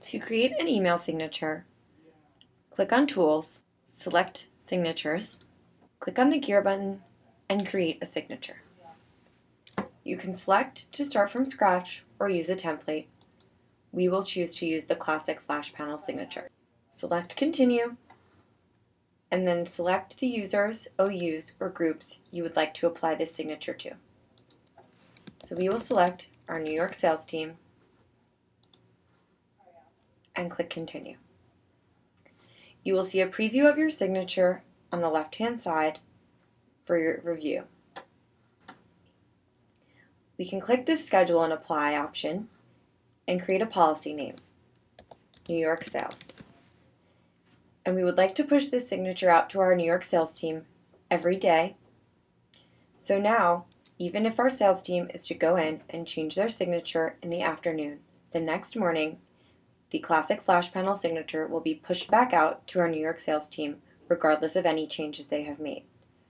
To create an email signature, click on Tools, select Signatures, click on the gear button, and create a signature. You can select to start from scratch or use a template. We will choose to use the classic FlashPanel signature. Select Continue, and then select the users, OUs, or groups you would like to apply this signature to. So we will select our New York sales team and click Continue. You will see a preview of your signature on the left hand side for your review. We can click the Schedule and Apply option and create a policy name, New York Sales. And we would like to push this signature out to our New York sales team every day. So now, even if our sales team is to go in and change their signature in the afternoon, the next morning, the classic FlashPanel signature will be pushed back out to our New York sales team regardless of any changes they have made.